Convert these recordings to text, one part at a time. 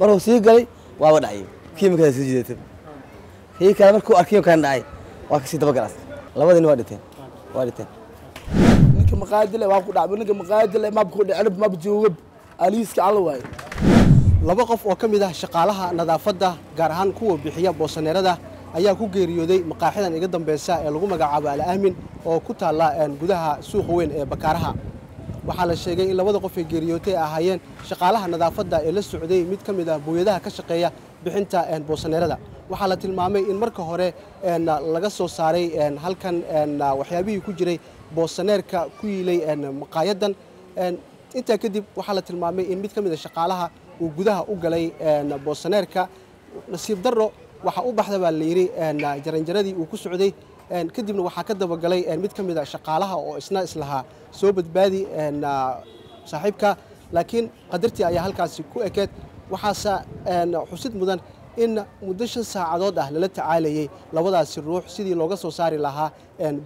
markuu sii galay waaba dhacay. Kiimikada sii jidatay kii kale markuu arkiyo kan dhacay waa ka sii dabagalaas labadiina waa dhinteen waa dhinteen ninka maqaadile waa ku dhacba ninka maqaadile mabku dhicib mab joogab aliiska alla waaye. Laba qof oo ka mid ah shaqaalaha nadaafadda gaar ahaan kuwa bixiya boosaneerada ayaa ku geeriyooday maqaaxidan iga dambeysa ee lagu magacaabo alaamin oo ku taalla gudaha suuqa weyn ee bakaaraha waxaa la sheegay in labada qof ee geeriyootay ay ahaayeen shaqaalaha nadaafadda ee la socday mid ka mid ah booyadaha ka shaqeeya bixinta boosaneerada waxaa la tilmaamay in marka hore laga soo saaray halkan waxyaabihii ku jiray boosaneerka ku yiilay maqaayadan. Intaa kadib waxaa la tilmaamay in mid ka mid a shaqaalaha uu gudaha u galay boosaneerka nasiib darro waxaa u baxda baa la yidhi jaranjaradii uu ku socday kadibna waxaa ka dabagalay mid ka mid a shaqaalaha oo isna islahaa soo badbaadi saaxiibka. Laakiin qadartii ayaa halkaasi ku ekeed. Waxaase xusid mudan in muddo shan saacadood ah lala tacaalayey labadaasi ruux sidii looga soo saari lahaa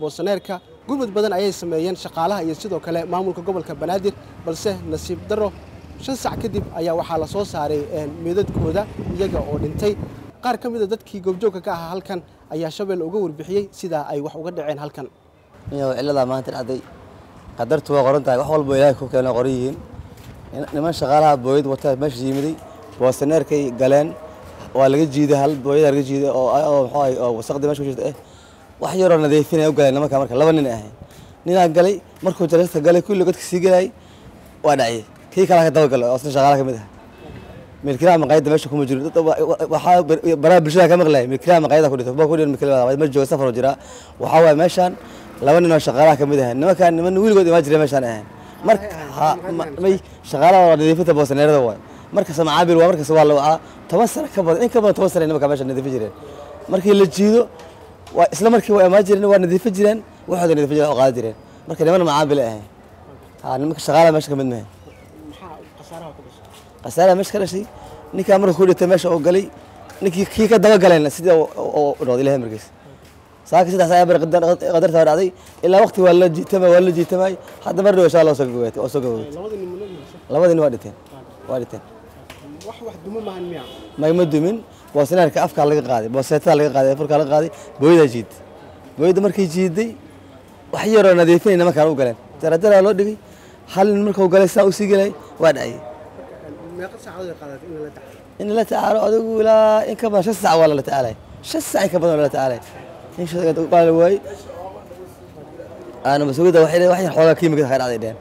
boosaneerka gurmud badan ayay sameeyeen shaqaalaha iyo sidoo kale maamulka gobolka banaadir balse nasiib darro shan sac kadib ayaa waxaa la soo saaray meedadkooda iyaga oo dhintay qaar ka mida dadkii goobjoogka ka ahaa halkan ayaa shabeelle uga warbixiyey sidaa ay wax uga dhaceen halkan. Ciladaa maanta dhacday qadartu waa qoran tahay wax walba ilaahay ku keena qoran yihiin. Niman shaqaalaha booyad wata meesha yimiday boosaneerkay galeen waa laga jiiday hal booyada laga jiiday oo ahay oo wasaqdii meesha ku jirta eh wax yaroo nadiifinaya u galeen nimanka marka laba nin ahay ninaa galay markuu jalasta galay kulli godka sii galayay waa dhaciyay kii kalaa ka dabagalay oo isna shaqaala ka mid ah milkilaha maqaayadda meesha kuma jiro. Waxaa baraha bulshada ka maqlaya milkilaha maqaayadda ku dhintay ku dhiman milkilaha ma jooga safar jira. Waxaa waaye meeshaan laba nin oo shaqaalaha ka mid ah nimankaan niman wiligood imaan jira meeshaan ahayn. Marka may shaqaalaha waa nadiifinta boosaneerada waay markasta macaabil waa markasta waa la wacaa toban sano ka badan in ka badan toban sano nimanka meesha nadiifin jireen. Markii la jiido waa isla markii waa imaan jireen waa nadiifin jireen waxooda nadiifin jireen oo qaadi jireen. Marka niman macaabil ahayn. Ha nimanka shaqaalaha meesha ka mid mahay khasaaraha meesha ka dhashay ninkaa marka ku dhintay meesha oo galay ninkii kii ka daba galeen sidii noqday ilahay markiis. Saaka saddex saa bar qadarta waa dhacday ilaa waqti waa la jiitamay waa la jiitamay hadda mar dhow insha allah soo gagogatay oo soo gagogatay labadii nin waa dhinteen waa dhinteen wax wax duma maahan miya magma dumin boosaneerka afkaa laga qaaday booseetada laga qaaday furkaa laga qaaday booyadaa jiid. Booyadda markay jiiday wax yaroo nadiifinay nimankaan u galeen. Jarajara loo dhigay hal nin markuu galay saa u sii galay waa dhacay meeqa saacadood ay qaadatay in la tacaalo adigu ilaa in ka badan shan sac waa lala tacaalay shan sac in ka badan waa lala tacaalay in baa la waayey aana mas'uuliyadda waxay wax yar xoogaa kiimikada ka dhacday dheen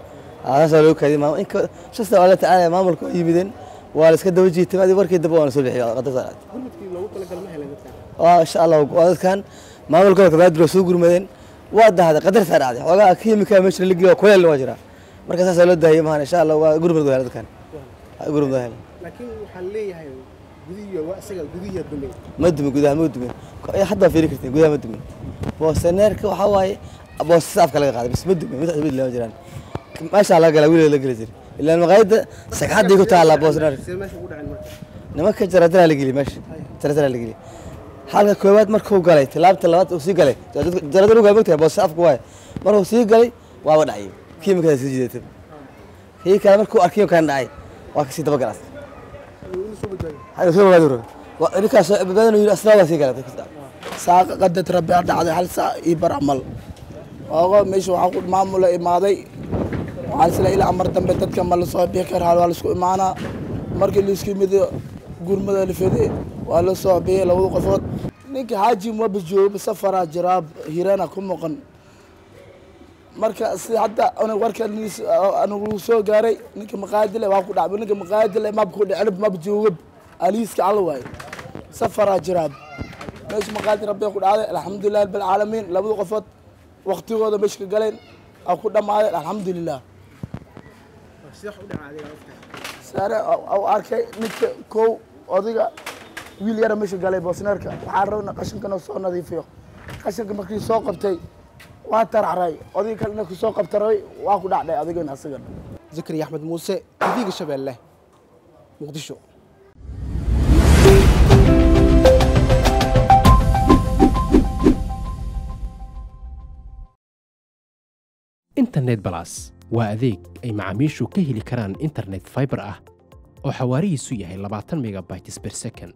saasaa loogu kaadiyay maamul in ka shan sac waa la tacaalaya maamulka oo yimideen waa la iska daba jiitay adi warkii daba waa la soo bixiyay helan dadkan waa insha allah waa dadkan maamulka gobolka banaadir waa soo gurmadeen. Waa dahday qadartaa dhacday xoogaa kiimika meesha la geliyo kuleel waa jiraa marka saasaa loo daahiyey mahan insha allah waa gurmad waa dadkan ma dumin gudaha ma dumin hadda fiiri kartiin gudaha ma dumin boosaneerka waxaa waaye boosasa afka laga qaaday bis ma dumin mid mid lama jiraan. Meeshaa laga galaa wiliga la geli jira ilaan maqaayadda sagxaddii ku taallaa boosaneerka nimanka jaradara la geliy meesha. Jaradara la geliy halka koowaad markuu galay tilaabta labaad uu sii galay. Jaradar ugaa mogtahay boosasa afka waaye. Markuu sii galay waaba dhacay. Kiimikada sii jidatay kii kale markuu arkiyo kan dhacay waa ka sii galay saaqa qadad rabbi a dhacday hal saac ii bar camal. Oogo meesha waxaa ku maamula imaaday. Waxaa isla ilaa amar dambe dadka ma la soo bixi kara waa la isku imaanaa. Markii la isku yimid gurmada la fede waa la soo bixiyay labada qofood. Ninka xaaji maba joogo safaraa jiraa hirana ku maqan marka si hadda una warka anigu soo gaaray ninka maqaadile waa ku dhacba ninka maqaadile mabku dhicib mab joogab aliiska alla waaye. Safaraa jiraa meesha maqaadir rabbi ku dhacday alxamdulilah rabbilcaalamiin labada qofood waqtigooda meesha ka galeen aa ku dhammaadeen alxamdulilah au arkay ninka kow odayga wiil yara meesha galay boosneerka waxaan rabna qashinkana soo nadiifiyo. Qashinka markii soo qabtay waa tarxray odayga kalena ku soo qabtaray. Waa ku dhacday adigana asagana zakariya axmed muuse tv-ga shabeelle muqdisho. Internet balas waa adeeg ay macaamiishu ka heli karaan internet fiber ah oo xawaarihiisu yahay labaatan megabytes per second.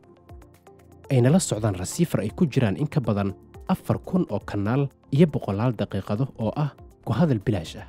Ayna la socdaan rasiifar ay ku jiraan in ka badan afar kun oo kanaal iyo boqolaal daqiiqado oo ah ku hadal bilaash ah